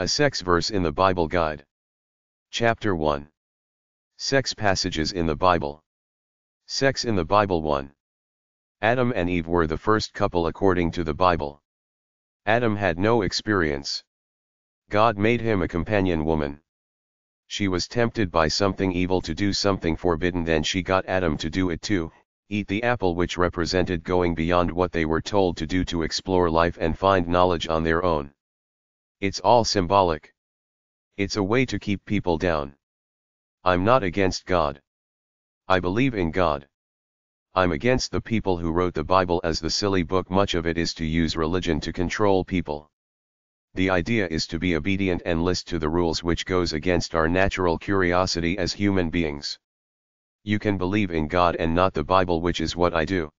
A Sex Verse in the Bible Guide. Chapter 1. Sex Passages in the Bible. Sex in the Bible 1. Adam and Eve were the first couple according to the Bible. Adam had no experience. God made him a companion woman. She was tempted by something evil to do something forbidden then she got Adam to do it too, eat the apple which represented going beyond what they were told to do to explore life and find knowledge on their own. It's all symbolic. It's a way to keep people down. I'm not against God. I believe in God. I'm against the people who wrote the Bible as the silly book much of it is to use religion to control people. The idea is to be obedient and list to the rules which goes against our natural curiosity as human beings. You can believe in God and not the Bible which is what I do.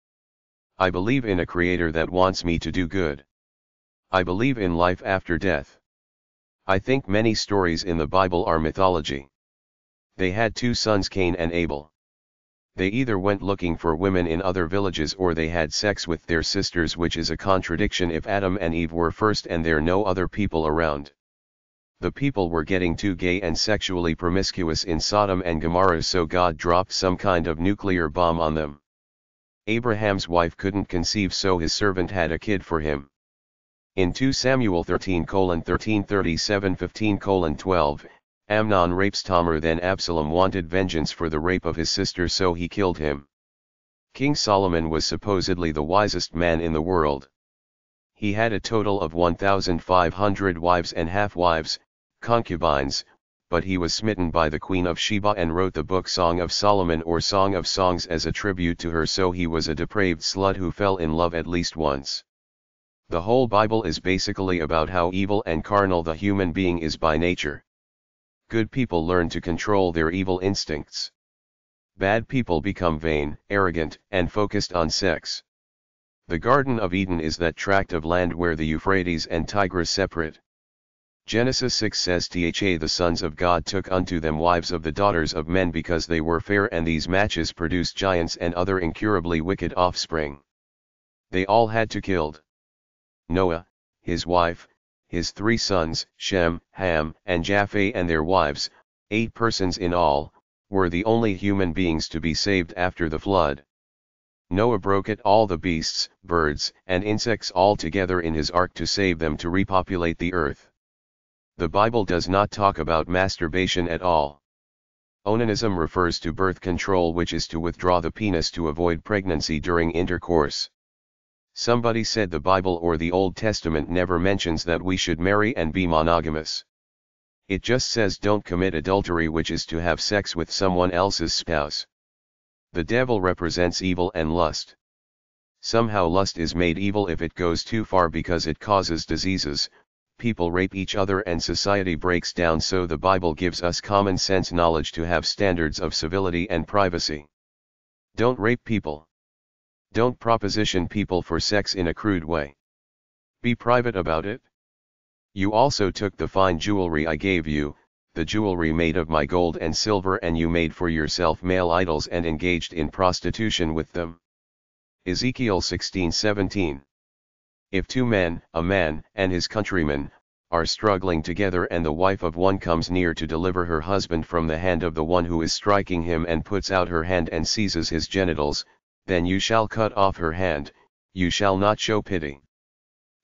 I believe in a creator that wants me to do good. I believe in life after death. I think many stories in the Bible are mythology. They had two sons Cain and Abel. They either went looking for women in other villages or they had sex with their sisters which is a contradiction if Adam and Eve were first and there no other people around. The people were getting too gay and sexually promiscuous in Sodom and Gomorrah so God dropped some kind of nuclear bomb on them. Abraham's wife couldn't conceive so his servant had a kid for him. In 2 Samuel 13 13 37 15 12, Amnon rapes Tamar then Absalom wanted vengeance for the rape of his sister so he killed him. King Solomon was supposedly the wisest man in the world. He had a total of 1,500 wives and half-wives, concubines, but he was smitten by the Queen of Sheba and wrote the book Song of Solomon or Song of Songs as a tribute to her so he was a depraved slut who fell in love at least once. The whole Bible is basically about how evil and carnal the human being is by nature. Good people learn to control their evil instincts. Bad people become vain, arrogant, and focused on sex. The Garden of Eden is that tract of land where the Euphrates and Tigris separate. Genesis 6 says Tha the sons of God took unto them wives of the daughters of men because they were fair and these matches produced giants and other incurably wicked offspring. They all had to killed. Noah, his wife, his three sons, Shem, Ham, and Japheth and their wives, eight persons in all, were the only human beings to be saved after the flood. Noah broke it all the beasts, birds, and insects all together in his ark to save them to repopulate the earth. The Bible does not talk about masturbation at all. Onanism refers to birth control which is to withdraw the penis to avoid pregnancy during intercourse. Somebody said the Bible or the Old Testament never mentions that we should marry and be monogamous. It just says don't commit adultery which is to have sex with someone else's spouse. The devil represents evil and lust. Somehow lust is made evil if it goes too far because it causes diseases, people rape each other and society breaks down so the Bible gives us common sense knowledge to have standards of civility and privacy. Don't rape people. Don't proposition people for sex in a crude way. Be private about it. You also took the fine jewelry I gave you, the jewelry made of my gold and silver and you made for yourself male idols and engaged in prostitution with them. Ezekiel 16:17. If two men, a man and his countrymen, are struggling together and the wife of one comes near to deliver her husband from the hand of the one who is striking him and puts out her hand and seizes his genitals, then you shall cut off her hand, you shall not show pity.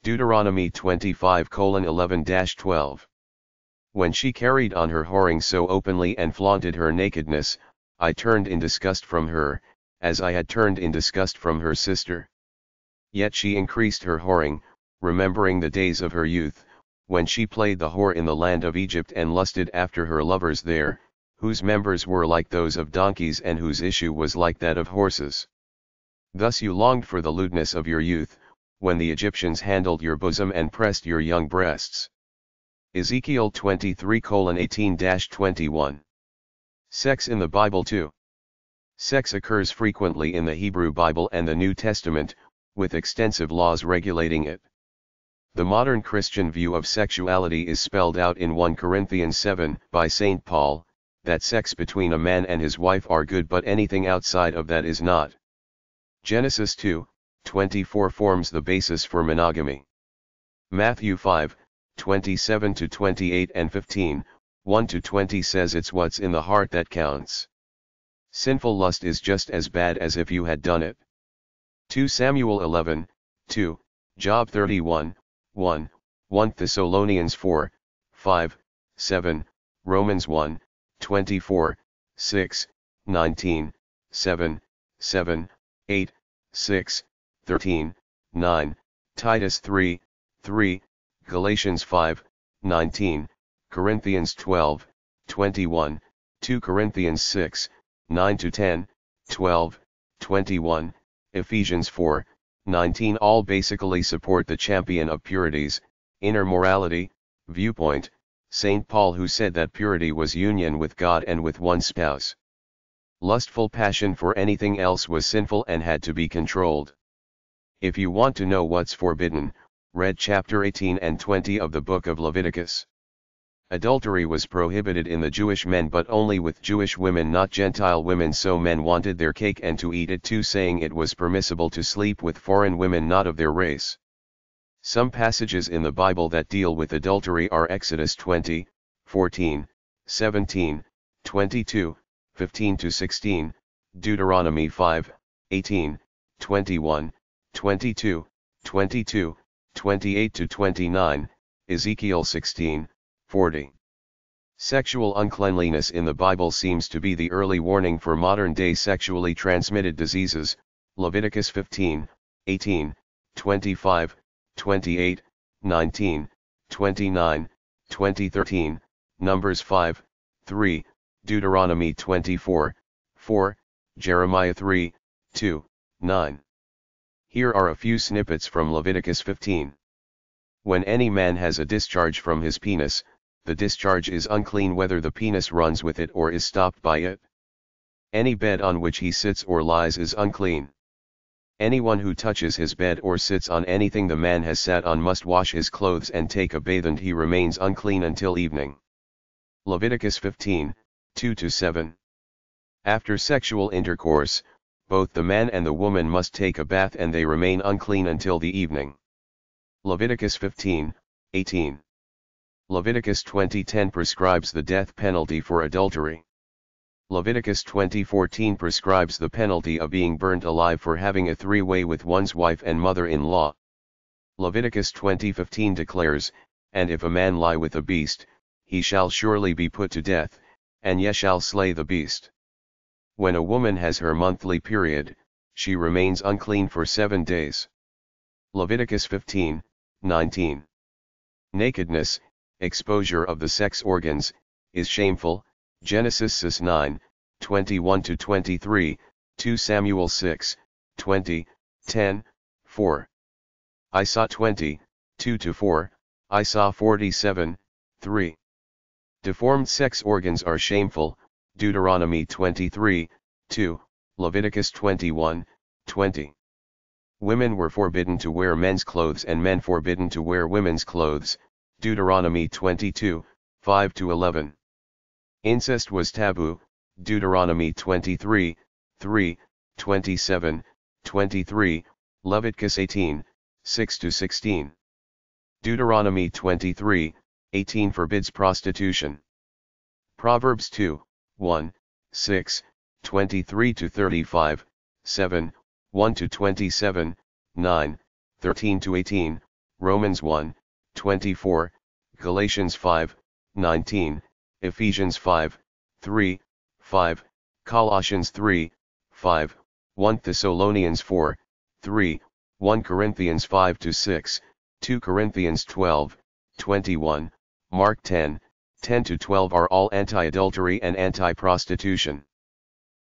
Deuteronomy 25 11 12. When she carried on her whoring so openly and flaunted her nakedness, I turned in disgust from her, as I had turned in disgust from her sister. Yet she increased her whoring, remembering the days of her youth, when she played the whore in the land of Egypt and lusted after her lovers there, whose members were like those of donkeys and whose issue was like that of horses. Thus you longed for the lewdness of your youth, when the Egyptians handled your bosom and pressed your young breasts. Ezekiel 23 18 21. Sex in the Bible too. Sex occurs frequently in the Hebrew Bible and the New Testament, with extensive laws regulating it. The modern Christian view of sexuality is spelled out in 1 Corinthians 7 by St. Paul, that sex between a man and his wife are good but anything outside of that is not. Genesis 2, 24 forms the basis for monogamy. Matthew 5, 27 to 28 and 15, 1 to 20 says it's what's in the heart that counts. Sinful lust is just as bad as if you had done it. 2 Samuel 11, 2, Job 31, 1, 1 Thessalonians 4, 5, 7, Romans 1, 24, 6, 19, 7, 7, 8, 6, 13, 9, Titus 3, 3, Galatians 5, 19, Corinthians 12, 21, 2 Corinthians 6, 9 to 10, 12, 21, Ephesians 4, 19 all basically support the champion of purities, inner morality, viewpoint, St. Paul who said that purity was union with God and with one spouse. Lustful passion for anything else was sinful and had to be controlled. If you want to know what's forbidden, read chapter 18 and 20 of the book of Leviticus. Adultery was prohibited in the Jewish men but only with Jewish women not Gentile women so men wanted their cake and to eat it too saying it was permissible to sleep with foreign women not of their race. Some passages in the Bible that deal with adultery are Exodus 20, 14, 17, 22, 15 to 16, Deuteronomy 5, 18, 21, 22, 22, 28 to 29, Ezekiel 16, 40. Sexual uncleanliness in the Bible seems to be the early warning for modern-day sexually transmitted diseases, Leviticus 15, 18, 25, 28, 19, 29, 2013, Numbers 5, 3, Deuteronomy 24, 4, Jeremiah 3, 2, 9. Here are a few snippets from Leviticus 15. When any man has a discharge from his penis, the discharge is unclean whether the penis runs with it or is stopped by it. Any bed on which he sits or lies is unclean. Anyone who touches his bed or sits on anything the man has sat on must wash his clothes and take a bath and he remains unclean until evening. Leviticus 15, 2-7 After sexual intercourse, both the man and the woman must take a bath and they remain unclean until the evening. Leviticus 15, 18 Leviticus 20:10 prescribes the death penalty for adultery. Leviticus 20:14 prescribes the penalty of being burnt alive for having a three-way with one's wife and mother-in-law. Leviticus 20:15 declares, And if a man lie with a beast, he shall surely be put to death, and ye shall slay the beast. When a woman has her monthly period, she remains unclean for seven days. Leviticus 15, 19. Nakedness, exposure of the sex organs, is shameful, Genesis 9, 21-23, 2 Samuel 6, 20, 10, 4. Isaiah 20, 2 to 4, Isaiah 47, 3. Deformed sex organs are shameful, Deuteronomy 23, 2, Leviticus 21, 20. Women were forbidden to wear men's clothes and men forbidden to wear women's clothes, Deuteronomy 22, 5-11. Incest was taboo, Deuteronomy 23, 3, 27, 23, Leviticus 18, 6-16. Deuteronomy 23, 18 forbids prostitution. Proverbs 2, 1, 6, 23-35, 7, 1-27, 9, 13-18, Romans 1, 24, Galatians 5, 19, Ephesians 5, 3, 5, Colossians 3, 5, 1 Thessalonians 4, 3, 1 Corinthians 5 to 6, 2 Corinthians 12, 21, Mark 10, 10 to 12 are all anti-adultery and anti-prostitution.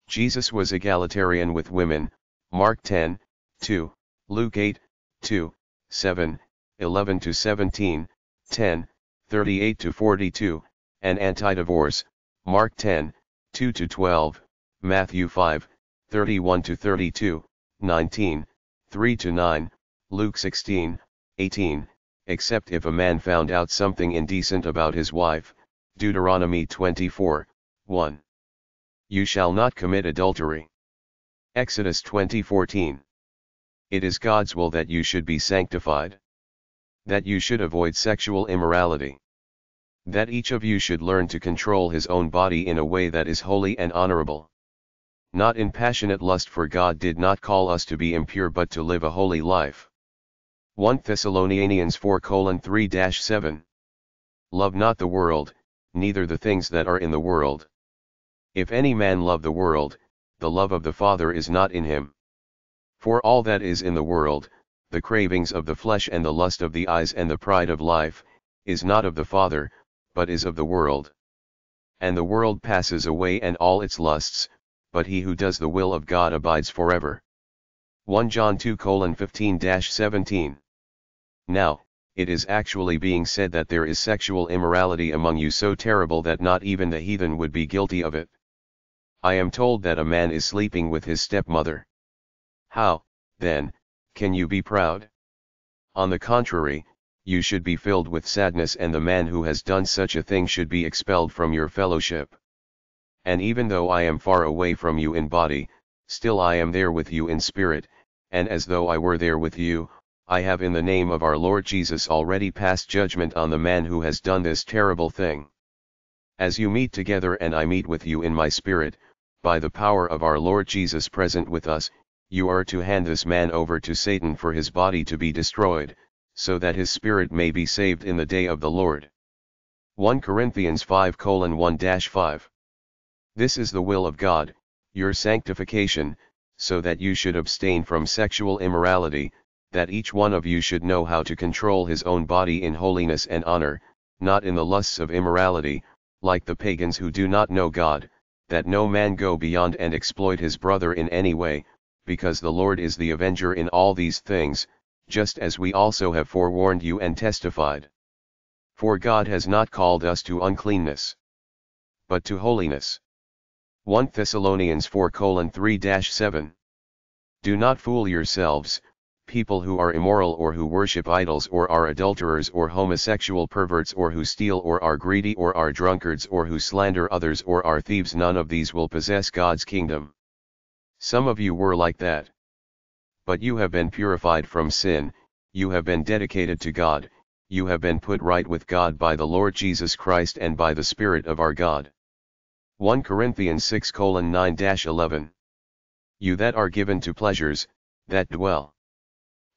Jesus was egalitarian with women, Mark 10, 2, Luke 8, 2, 7, 11 to 17, 10, 38 to 42, and anti-divorce, Mark 10, 2 to 12, Matthew 5, 31 to 32, 19, 3 to 9, Luke 16, 18, except if a man found out something indecent about his wife, Deuteronomy 24, 1. You shall not commit adultery. Exodus 20:14. It is God's will that you should be sanctified. That you should avoid sexual immorality. That each of you should learn to control his own body in a way that is holy and honorable. Not in passionate lust for God did not call us to be impure but to live a holy life. 1 Thessalonians 4 3 7. Love not the world, neither the things that are in the world. If any man love the world, the love of the Father is not in him. For all that is in the world, the cravings of the flesh and the lust of the eyes and the pride of life, is not of the Father, but is of the world. And the world passes away and all its lusts, but he who does the will of God abides forever. 1 John 2 15 17 now, it is actually being said that there is sexual immorality among you so terrible that not even the heathen would be guilty of it. I am told that a man is sleeping with his stepmother. How, then, can you be proud? On the contrary, you should be filled with sadness and the man who has done such a thing should be expelled from your fellowship. And even though I am far away from you in body, still I am there with you in spirit, and as though I were there with you, I have in the name of our Lord Jesus already passed judgment on the man who has done this terrible thing. As you meet together and I meet with you in my spirit, by the power of our Lord Jesus present with us, you are to hand this man over to Satan for his body to be destroyed, so that his spirit may be saved in the day of the Lord. 1 Corinthians 5 1-5 This is the will of God, your sanctification, so that you should abstain from sexual immorality, that each one of you should know how to control his own body in holiness and honor, not in the lusts of immorality, like the pagans who do not know God, that no man go beyond and exploit his brother in any way, because the Lord is the avenger in all these things, just as we also have forewarned you and testified. For God has not called us to uncleanness, but to holiness. 1 Thessalonians 4 3 7. Do not fool yourselves, people who are immoral or who worship idols or are adulterers or homosexual perverts or who steal or are greedy or are drunkards or who slander others or are thieves none of these will possess God's kingdom. Some of you were like that. But you have been purified from sin, you have been dedicated to God, you have been put right with God by the Lord Jesus Christ and by the Spirit of our God. 1 Corinthians 6 9 11. You that are given to pleasures, that dwell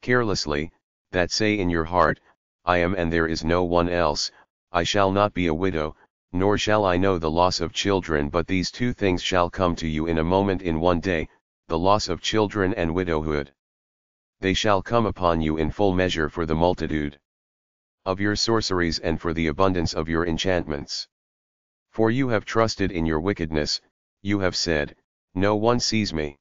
carelessly, that say in your heart, I am and there is no one else, I shall not be a widow, nor shall I know the loss of children but these two things shall come to you in a moment in one day, the loss of children and widowhood. They shall come upon you in full measure for the multitude of your sorceries and for the abundance of your enchantments. For you have trusted in your wickedness, you have said, No one sees me.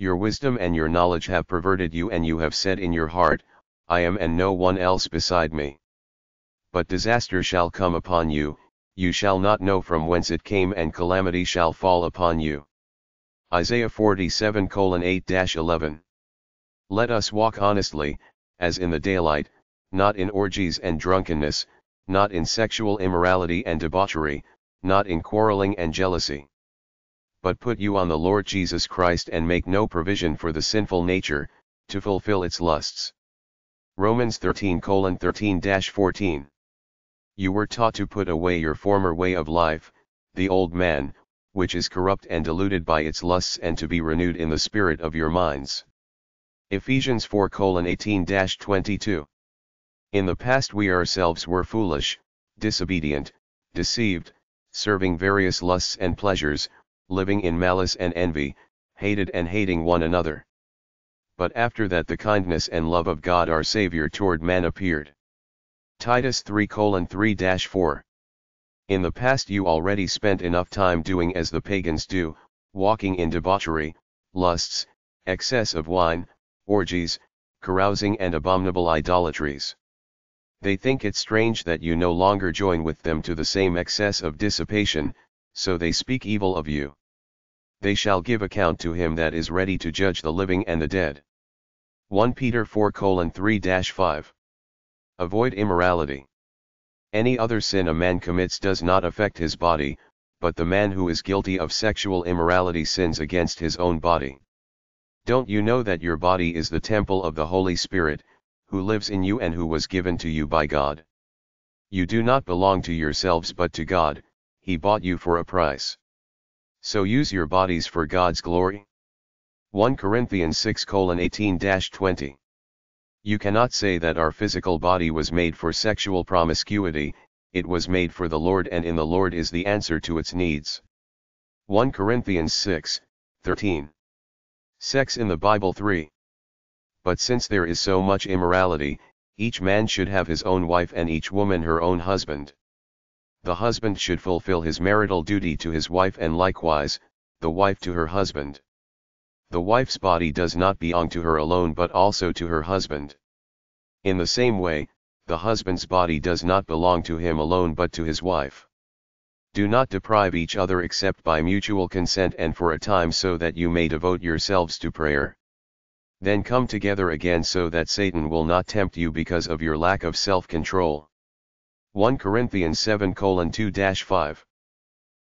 Your wisdom and your knowledge have perverted you and you have said in your heart, I am and no one else beside me. But disaster shall come upon you, you shall not know from whence it came and calamity shall fall upon you. Isaiah 47 8-11 Let us walk honestly, as in the daylight, not in orgies and drunkenness, not in sexual immorality and debauchery, not in quarreling and jealousy but put you on the Lord Jesus Christ and make no provision for the sinful nature, to fulfill its lusts. Romans 13 13 14. You were taught to put away your former way of life, the old man, which is corrupt and deluded by its lusts and to be renewed in the spirit of your minds. Ephesians 4 18 22. In the past we ourselves were foolish, disobedient, deceived, serving various lusts and pleasures, living in malice and envy, hated and hating one another. But after that the kindness and love of God our Saviour toward man appeared. Titus 3 3 4. In the past you already spent enough time doing as the pagans do, walking in debauchery, lusts, excess of wine, orgies, carousing and abominable idolatries. They think it strange that you no longer join with them to the same excess of dissipation, so they speak evil of you. They shall give account to him that is ready to judge the living and the dead. 1 Peter 4 3 5. Avoid immorality. Any other sin a man commits does not affect his body, but the man who is guilty of sexual immorality sins against his own body. Don't you know that your body is the temple of the Holy Spirit, who lives in you and who was given to you by God. You do not belong to yourselves but to God, He bought you for a price. So use your bodies for God's glory. 1 Corinthians 6 18 20. You cannot say that our physical body was made for sexual promiscuity, it was made for the Lord and in the Lord is the answer to its needs. 1 Corinthians 6 13. Sex in the Bible 3. But since there is so much immorality, each man should have his own wife and each woman her own husband. The husband should fulfill his marital duty to his wife and likewise, the wife to her husband. The wife's body does not belong to her alone but also to her husband. In the same way, the husband's body does not belong to him alone but to his wife. Do not deprive each other except by mutual consent and for a time so that you may devote yourselves to prayer. Then come together again so that Satan will not tempt you because of your lack of self-control. 1 Corinthians 7 2-5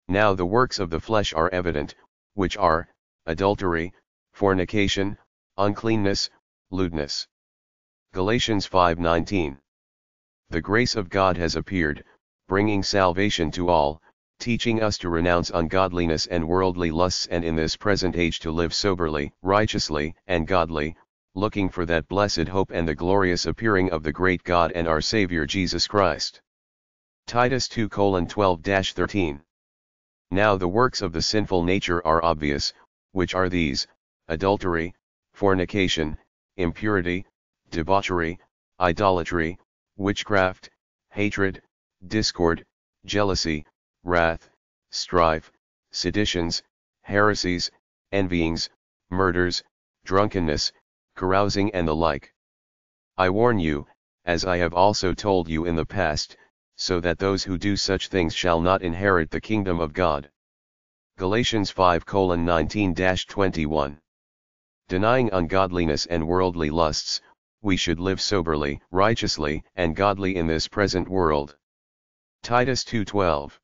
Now the works of the flesh are evident, which are, adultery, fornication, uncleanness, lewdness. Galatians 5:19 The grace of God has appeared, bringing salvation to all, teaching us to renounce ungodliness and worldly lusts and in this present age to live soberly, righteously, and godly, looking for that blessed hope and the glorious appearing of the great God and our Saviour Jesus Christ. Titus 2 12-13 Now the works of the sinful nature are obvious, which are these, adultery, fornication, impurity, debauchery, idolatry, witchcraft, hatred, discord, jealousy, wrath, strife, seditions, heresies, envyings, murders, drunkenness, carousing and the like. I warn you, as I have also told you in the past, so that those who do such things shall not inherit the kingdom of God. Galatians 5 19 21. Denying ungodliness and worldly lusts, we should live soberly, righteously, and godly in this present world. Titus 2:12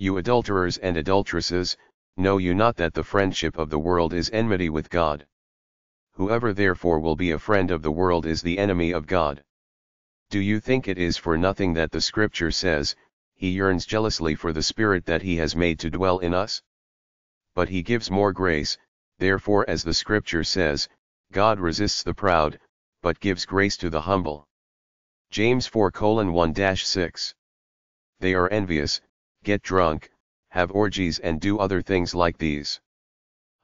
you adulterers and adulteresses, know you not that the friendship of the world is enmity with God? Whoever therefore will be a friend of the world is the enemy of God. Do you think it is for nothing that the scripture says, He yearns jealously for the Spirit that He has made to dwell in us? But He gives more grace, therefore as the scripture says, God resists the proud, but gives grace to the humble. James 4 1 6. They are envious, get drunk, have orgies and do other things like these.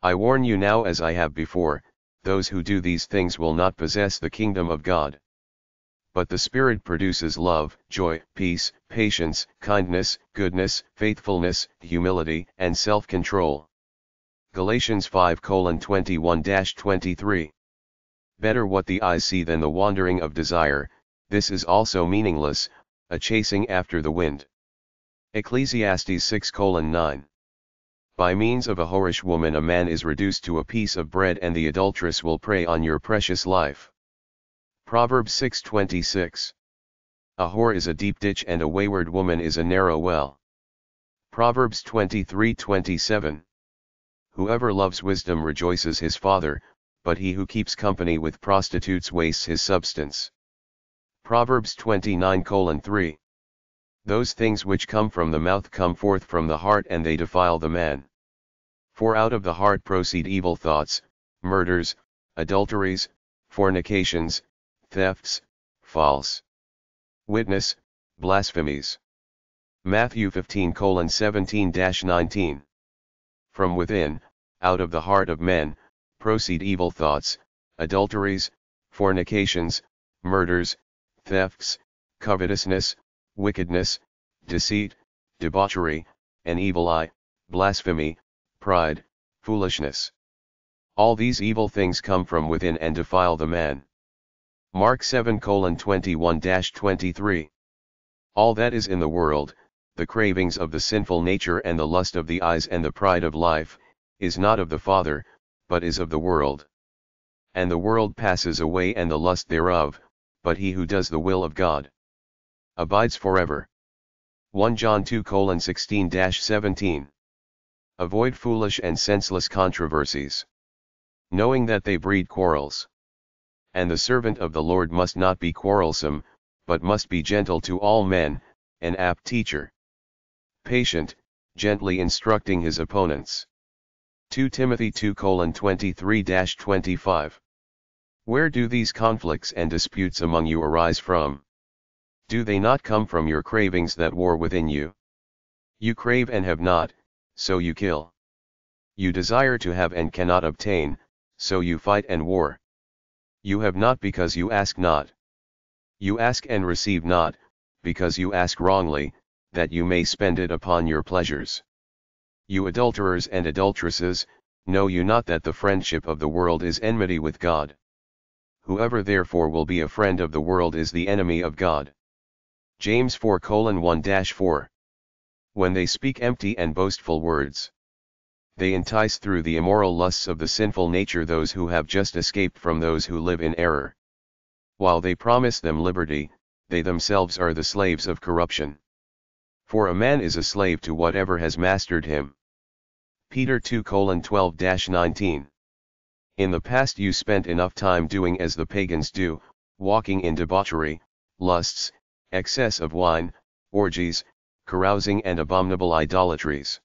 I warn you now as I have before, those who do these things will not possess the kingdom of God. But the Spirit produces love, joy, peace, patience, kindness, goodness, faithfulness, humility, and self-control. Galatians 5 21-23 Better what the eyes see than the wandering of desire, this is also meaningless, a chasing after the wind. Ecclesiastes 6 9. By means of a whorish woman a man is reduced to a piece of bread and the adulteress will prey on your precious life. Proverbs 6:26. A whore is a deep ditch and a wayward woman is a narrow well. Proverbs 23:27. Whoever loves wisdom rejoices his father, but he who keeps company with prostitutes wastes his substance. Proverbs 29:3. Those things which come from the mouth come forth from the heart and they defile the man. For out of the heart proceed evil thoughts, murders, adulteries, fornications, thefts, false witness, blasphemies. Matthew 15 17 19. From within, out of the heart of men, proceed evil thoughts, adulteries, fornications, murders, thefts, covetousness, wickedness, deceit, debauchery, an evil eye, blasphemy, pride, foolishness. All these evil things come from within and defile the man. Mark 7 21-23 All that is in the world, the cravings of the sinful nature and the lust of the eyes and the pride of life, is not of the Father, but is of the world. And the world passes away and the lust thereof, but he who does the will of God abides forever. 1 John 2 16 17. Avoid foolish and senseless controversies. Knowing that they breed quarrels. And the servant of the Lord must not be quarrelsome, but must be gentle to all men, an apt teacher. Patient, gently instructing his opponents. 2 Timothy 2 23-25 Where do these conflicts and disputes among you arise from? Do they not come from your cravings that war within you? You crave and have not, so you kill. You desire to have and cannot obtain, so you fight and war. You have not because you ask not. You ask and receive not, because you ask wrongly, that you may spend it upon your pleasures. You adulterers and adulteresses, know you not that the friendship of the world is enmity with God? Whoever therefore will be a friend of the world is the enemy of God. James 4 1 4. When they speak empty and boastful words, they entice through the immoral lusts of the sinful nature those who have just escaped from those who live in error. While they promise them liberty, they themselves are the slaves of corruption. For a man is a slave to whatever has mastered him. Peter 2 12 19. In the past you spent enough time doing as the pagans do, walking in debauchery, lusts, excess of wine, orgies, carousing and abominable idolatries.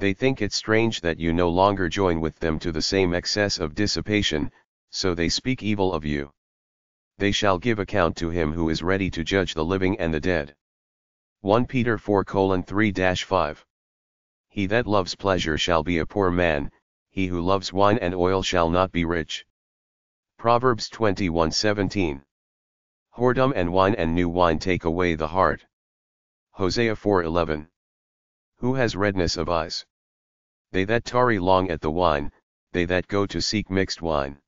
They think it strange that you no longer join with them to the same excess of dissipation, so they speak evil of you. They shall give account to him who is ready to judge the living and the dead. 1 Peter 4 3 5. He that loves pleasure shall be a poor man, he who loves wine and oil shall not be rich. Proverbs 21 17. Whoredom and wine and new wine take away the heart. Hosea 4 11. Who has redness of eyes? They that tarry long at the wine, they that go to seek mixed wine.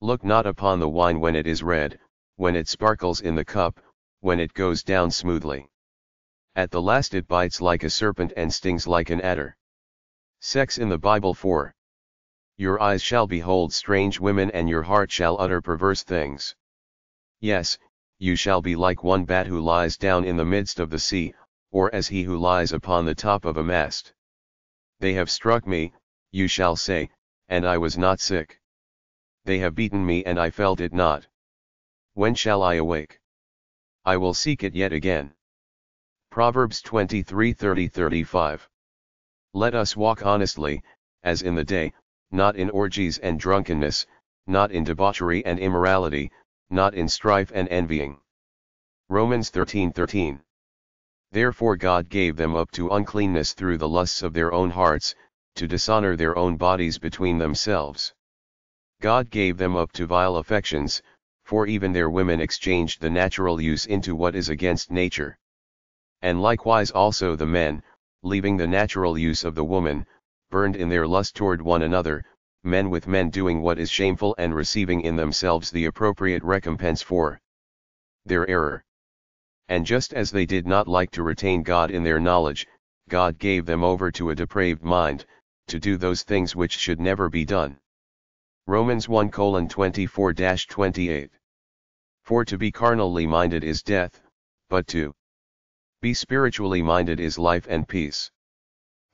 Look not upon the wine when it is red, when it sparkles in the cup, when it goes down smoothly. At the last it bites like a serpent and stings like an adder. Sex in the Bible 4. Your eyes shall behold strange women and your heart shall utter perverse things. Yes, you shall be like one bat who lies down in the midst of the sea, or as he who lies upon the top of a mast. They have struck me, you shall say, and I was not sick they have beaten me and I felt it not. When shall I awake? I will seek it yet again. Proverbs 23 30 35. Let us walk honestly, as in the day, not in orgies and drunkenness, not in debauchery and immorality, not in strife and envying. Romans 13 13. Therefore God gave them up to uncleanness through the lusts of their own hearts, to dishonor their own bodies between themselves. God gave them up to vile affections, for even their women exchanged the natural use into what is against nature. And likewise also the men, leaving the natural use of the woman, burned in their lust toward one another, men with men doing what is shameful and receiving in themselves the appropriate recompense for their error. And just as they did not like to retain God in their knowledge, God gave them over to a depraved mind, to do those things which should never be done. Romans 1 24 28. For to be carnally minded is death, but to be spiritually minded is life and peace.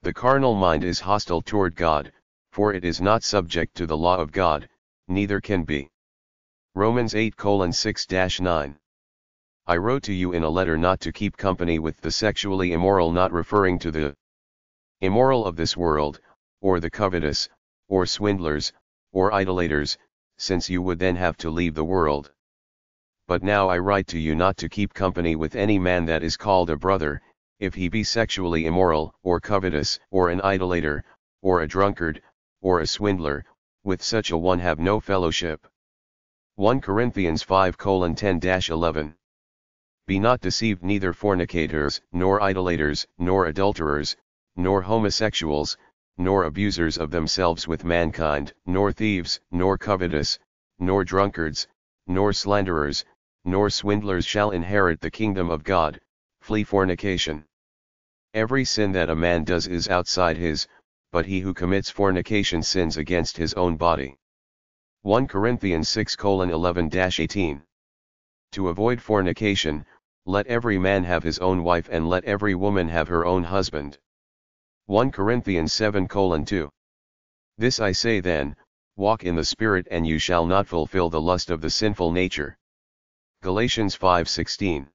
The carnal mind is hostile toward God, for it is not subject to the law of God, neither can be. Romans 8 6 9. I wrote to you in a letter not to keep company with the sexually immoral, not referring to the immoral of this world, or the covetous, or swindlers, or idolaters, since you would then have to leave the world. But now I write to you not to keep company with any man that is called a brother, if he be sexually immoral, or covetous, or an idolater, or a drunkard, or a swindler, with such a one have no fellowship. 1 Corinthians 5 10 11. Be not deceived neither fornicators, nor idolaters, nor adulterers, nor homosexuals, nor abusers of themselves with mankind, nor thieves, nor covetous, nor drunkards, nor slanderers, nor swindlers shall inherit the kingdom of God, flee fornication. Every sin that a man does is outside his, but he who commits fornication sins against his own body. 1 Corinthians 6 11 18. To avoid fornication, let every man have his own wife and let every woman have her own husband. 1 Corinthians 7 2. This I say then, Walk in the Spirit and you shall not fulfill the lust of the sinful nature. Galatians 5:16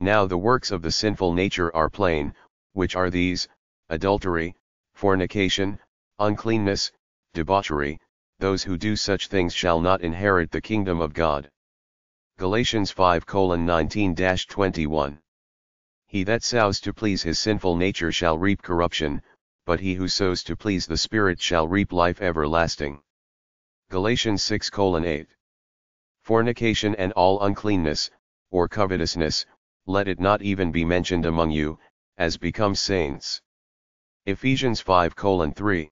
Now the works of the sinful nature are plain, which are these, adultery, fornication, uncleanness, debauchery, those who do such things shall not inherit the kingdom of God. Galatians 5:19-21 He that sows to please his sinful nature shall reap corruption, but he who sows to please the Spirit shall reap life everlasting. Galatians 6:8 Fornication and all uncleanness, or covetousness, let it not even be mentioned among you, as becomes saints. Ephesians 5:3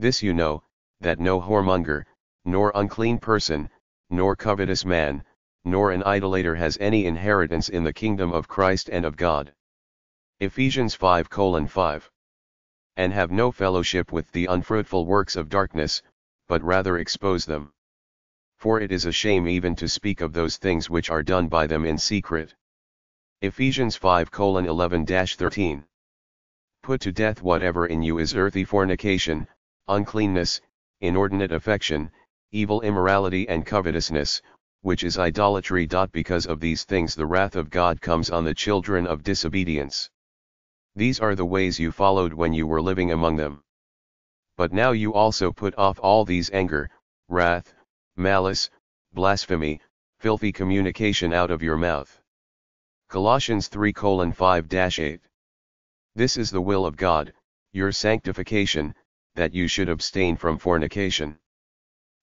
This you know, that no whoremonger, nor unclean person, nor covetous man, nor an idolater has any inheritance in the kingdom of Christ and of God. Ephesians 5:5 And have no fellowship with the unfruitful works of darkness, but rather expose them. For it is a shame even to speak of those things which are done by them in secret. Ephesians 5:11-13 Put to death whatever in you is earthy fornication, uncleanness, inordinate affection, evil immorality and covetousness, which is idolatry. Because of these things the wrath of God comes on the children of disobedience. These are the ways you followed when you were living among them. But now you also put off all these anger, wrath, malice, blasphemy, filthy communication out of your mouth. Colossians 3 5 8. This is the will of God, your sanctification, that you should abstain from fornication.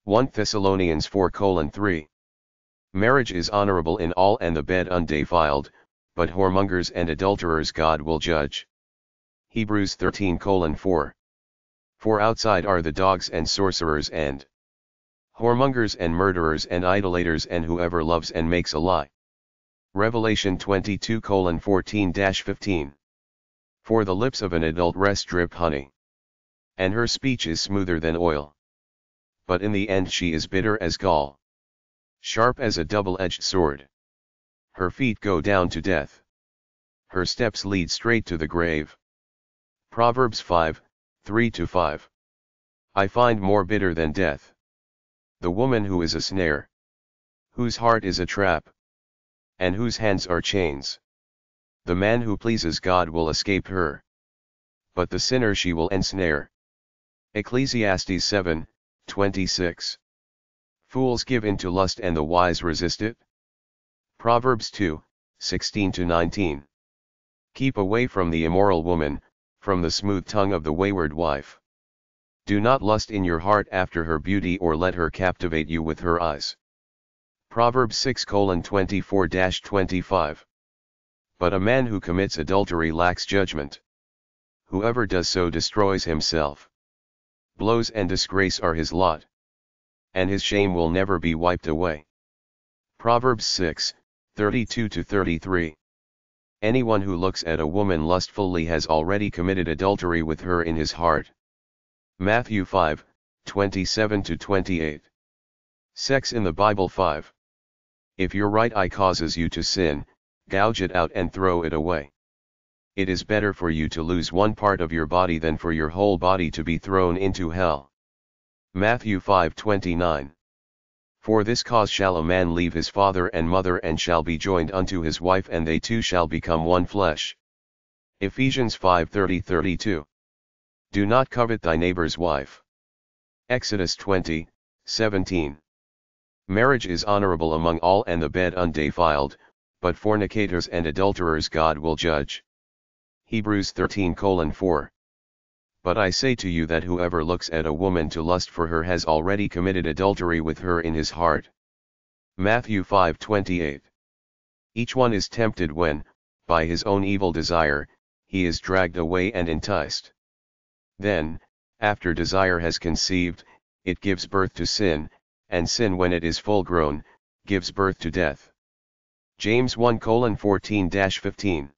1 Thessalonians 4 3. Marriage is honorable in all and the bed undefiled, but whoremongers and adulterers God will judge. Hebrews 13 4. For outside are the dogs and sorcerers and whoremongers and murderers and idolaters and whoever loves and makes a lie. Revelation 22 14 15. For the lips of an adulteress drip honey. And her speech is smoother than oil. But in the end she is bitter as gall. Sharp as a double-edged sword. Her feet go down to death. Her steps lead straight to the grave. Proverbs 5, 3-5. I find more bitter than death. The woman who is a snare. Whose heart is a trap. And whose hands are chains. The man who pleases God will escape her. But the sinner she will ensnare. Ecclesiastes 7, 26. Fools give in to lust and the wise resist it. Proverbs 2, 16-19. Keep away from the immoral woman, from the smooth tongue of the wayward wife. Do not lust in your heart after her beauty or let her captivate you with her eyes. Proverbs 6 24 25. But a man who commits adultery lacks judgment. Whoever does so destroys himself. Blows and disgrace are his lot. And his shame will never be wiped away. Proverbs 6, 32 33. Anyone who looks at a woman lustfully has already committed adultery with her in his heart. Matthew 5, 27 28. Sex in the Bible 5. If your right eye causes you to sin, gouge it out and throw it away. It is better for you to lose one part of your body than for your whole body to be thrown into hell. Matthew 5:29 for this cause shall a man leave his father and mother and shall be joined unto his wife and they two shall become one flesh. Ephesians 5:30-32. Do not covet thy neighbor's wife. Exodus 20, 17. Marriage is honorable among all and the bed undefiled, but fornicators and adulterers God will judge. Hebrews 13 4. But I say to you that whoever looks at a woman to lust for her has already committed adultery with her in his heart. Matthew 5:28. Each one is tempted when, by his own evil desire, he is dragged away and enticed. Then, after desire has conceived, it gives birth to sin, and sin when it is full grown, gives birth to death. James 1:14-15.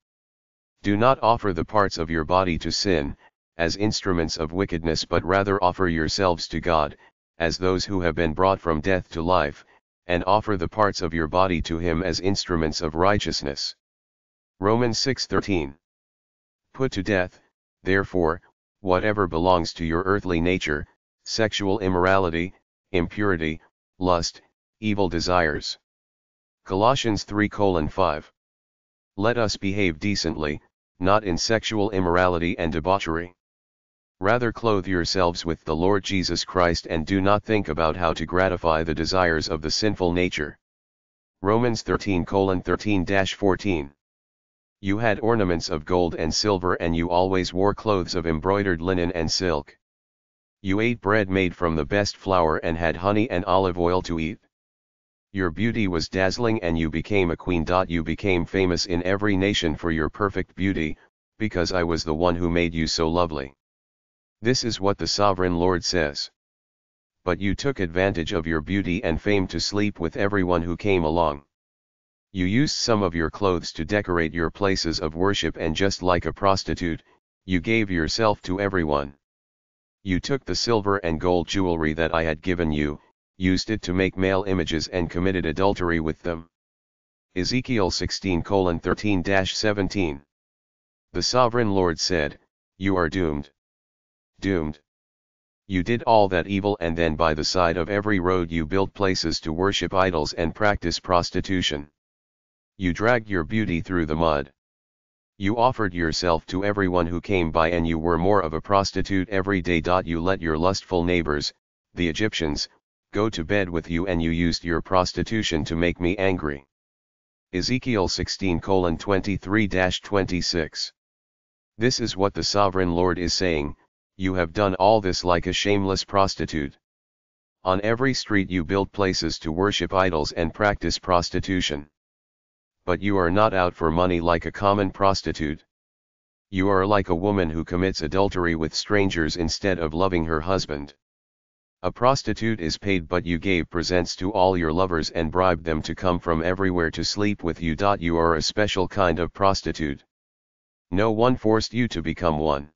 Do not offer the parts of your body to sin, as instruments of wickedness but rather offer yourselves to God, as those who have been brought from death to life, and offer the parts of your body to him as instruments of righteousness. Romans 6:13 Put to death, therefore, whatever belongs to your earthly nature, sexual immorality, impurity, lust, evil desires. Colossians 3:5 Let us behave decently, not in sexual immorality and debauchery. Rather clothe yourselves with the Lord Jesus Christ and do not think about how to gratify the desires of the sinful nature. Romans 13 13 14. You had ornaments of gold and silver and you always wore clothes of embroidered linen and silk. You ate bread made from the best flour and had honey and olive oil to eat. Your beauty was dazzling and you became a queen. You became famous in every nation for your perfect beauty, because I was the one who made you so lovely. This is what the sovereign Lord says. But you took advantage of your beauty and fame to sleep with everyone who came along. You used some of your clothes to decorate your places of worship and just like a prostitute, you gave yourself to everyone. You took the silver and gold jewelry that I had given you, used it to make male images and committed adultery with them. Ezekiel 16 13 17. The sovereign Lord said, You are doomed doomed. You did all that evil and then by the side of every road you built places to worship idols and practice prostitution. You dragged your beauty through the mud. You offered yourself to everyone who came by and you were more of a prostitute every day. You let your lustful neighbors, the Egyptians, go to bed with you and you used your prostitution to make me angry. Ezekiel 16 23 26. This is what the sovereign Lord is saying, you have done all this like a shameless prostitute. On every street you build places to worship idols and practice prostitution. But you are not out for money like a common prostitute. You are like a woman who commits adultery with strangers instead of loving her husband. A prostitute is paid but you gave presents to all your lovers and bribed them to come from everywhere to sleep with you. You are a special kind of prostitute. No one forced you to become one.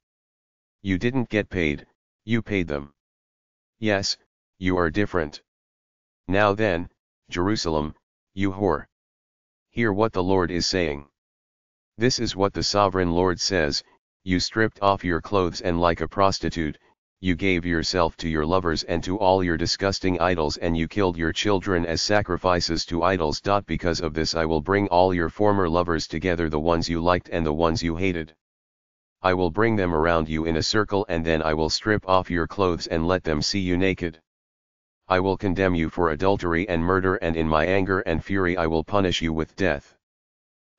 You didn't get paid, you paid them. Yes, you are different. Now then, Jerusalem, you whore. Hear what the Lord is saying. This is what the sovereign Lord says, you stripped off your clothes and like a prostitute, you gave yourself to your lovers and to all your disgusting idols and you killed your children as sacrifices to idols. Because of this I will bring all your former lovers together the ones you liked and the ones you hated. I will bring them around you in a circle and then I will strip off your clothes and let them see you naked. I will condemn you for adultery and murder and in my anger and fury I will punish you with death.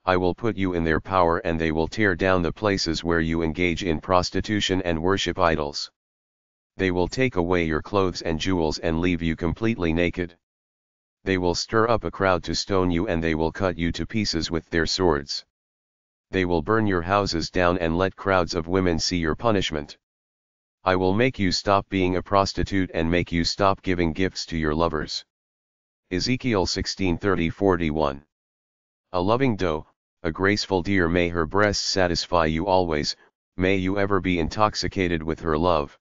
I will put you in their power and they will tear down the places where you engage in prostitution and worship idols. They will take away your clothes and jewels and leave you completely naked. They will stir up a crowd to stone you and they will cut you to pieces with their swords they will burn your houses down and let crowds of women see your punishment. I will make you stop being a prostitute and make you stop giving gifts to your lovers. Ezekiel 16:30-41. A loving doe, a graceful deer may her breasts satisfy you always, may you ever be intoxicated with her love.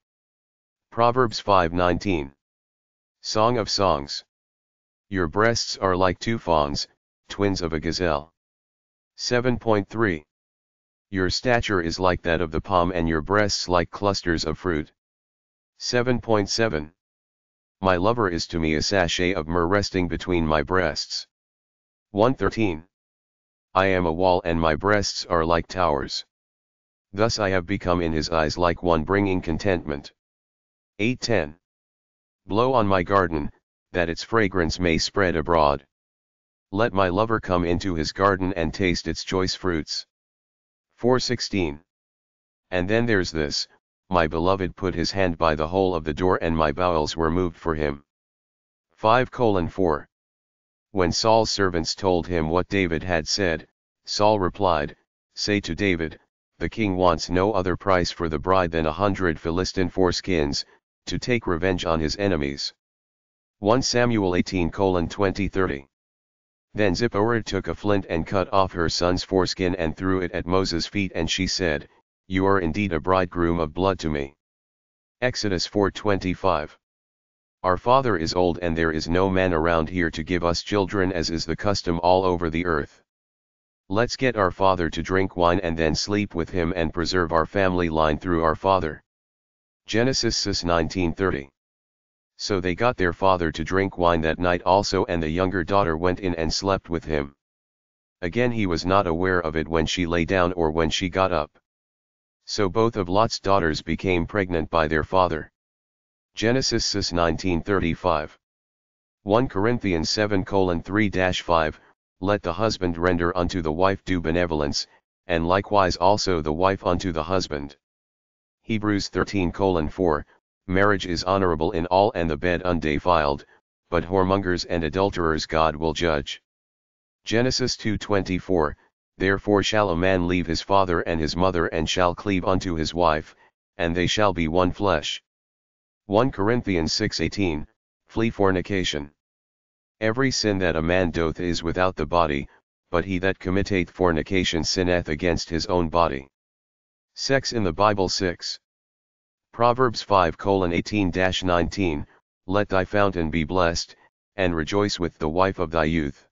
Proverbs 5:19. Song of Songs. Your breasts are like two fawns, twins of a gazelle. 7.3. Your stature is like that of the palm and your breasts like clusters of fruit. 7.7. My lover is to me a sachet of myrrh resting between my breasts. 113. I am a wall and my breasts are like towers. Thus I have become in his eyes like one bringing contentment. 810. Blow on my garden, that its fragrance may spread abroad. Let my lover come into his garden and taste its choice fruits. 416. And then there's this, my beloved put his hand by the hole of the door and my bowels were moved for him. 5 4. When Saul's servants told him what David had said, Saul replied, Say to David, the king wants no other price for the bride than a hundred Philistine foreskins, to take revenge on his enemies. 1 Samuel 18 20 30. Then Zipporah took a flint and cut off her son's foreskin and threw it at Moses' feet and she said, You are indeed a bridegroom of blood to me. Exodus 4:25. Our father is old and there is no man around here to give us children as is the custom all over the earth. Let's get our father to drink wine and then sleep with him and preserve our family line through our father. Genesis 19:30. So they got their father to drink wine that night also and the younger daughter went in and slept with him. Again he was not aware of it when she lay down or when she got up. So both of Lot's daughters became pregnant by their father. Genesis 1935 1 Corinthians 7 3-5, Let the husband render unto the wife due benevolence, and likewise also the wife unto the husband. Hebrews 13 4 Marriage is honorable in all and the bed undefiled, but whoremongers and adulterers God will judge. Genesis 2:24 Therefore shall a man leave his father and his mother and shall cleave unto his wife, and they shall be one flesh. 1 Corinthians 6:18 Flee fornication. Every sin that a man doth is without the body, but he that committeth fornication sinneth against his own body. Sex in the Bible 6. Proverbs 5 18 19, Let thy fountain be blessed, and rejoice with the wife of thy youth.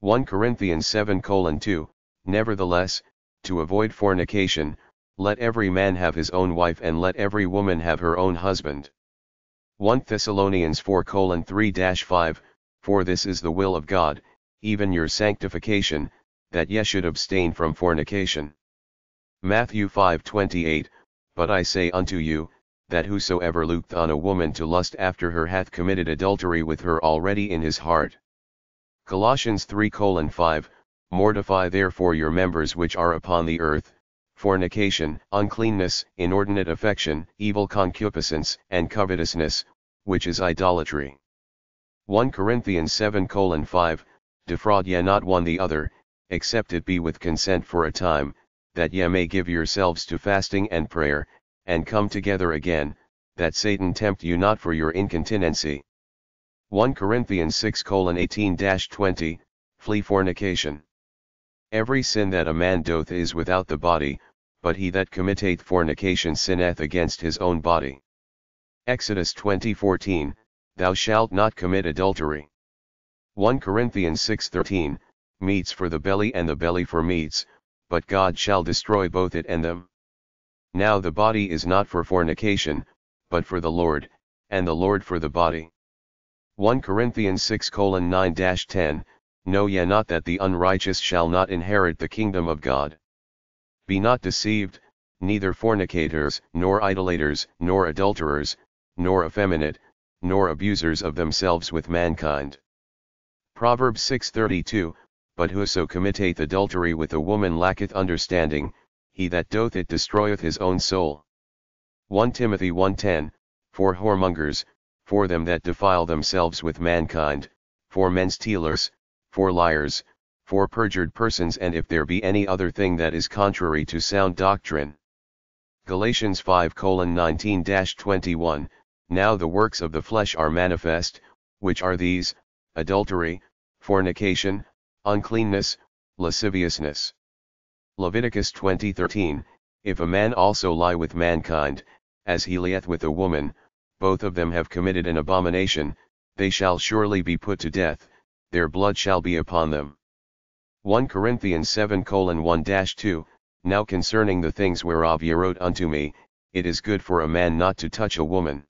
1 Corinthians 7 2, Nevertheless, to avoid fornication, let every man have his own wife and let every woman have her own husband. 1 Thessalonians 4 3 5, for this is the will of God, even your sanctification, that ye should abstain from fornication. Matthew 5:28, But I say unto you, that whosoever looketh on a woman to lust after her hath committed adultery with her already in his heart. Colossians 3:5, Mortify therefore your members which are upon the earth, fornication, uncleanness, inordinate affection, evil concupiscence, and covetousness, which is idolatry. 1 Corinthians 7 5, Defraud ye not one the other, except it be with consent for a time, that ye may give yourselves to fasting and prayer, and come together again, that Satan tempt you not for your incontinency. 1 Corinthians 6 18 20, Flee fornication. Every sin that a man doth is without the body, but he that committeth fornication sinneth against his own body. Exodus 20:14, Thou shalt not commit adultery. 1 Corinthians 6:13, Meats for the belly and the belly for meats, but God shall destroy both it and them. Now the body is not for fornication, but for the Lord, and the Lord for the body. 1 Corinthians 6 9 10, Know ye not that the unrighteous shall not inherit the kingdom of God? Be not deceived, neither fornicators, nor idolaters, nor adulterers, nor effeminate, nor abusers of themselves with mankind. Proverbs 6:32 But whoso committeth adultery with a woman lacketh understanding, he that doth it destroyeth his own soul. 1 Timothy 1:10 For whoremongers, for them that defile themselves with mankind, for men stealers, for liars, for perjured persons and if there be any other thing that is contrary to sound doctrine. Galatians 5 19 21 now the works of the flesh are manifest, which are these, adultery, fornication, uncleanness, lasciviousness. Leviticus 20:13, If a man also lie with mankind, as he lieth with a woman, both of them have committed an abomination, they shall surely be put to death, their blood shall be upon them. 1 Corinthians 7 1-2, Now concerning the things whereof ye wrote unto me, it is good for a man not to touch a woman.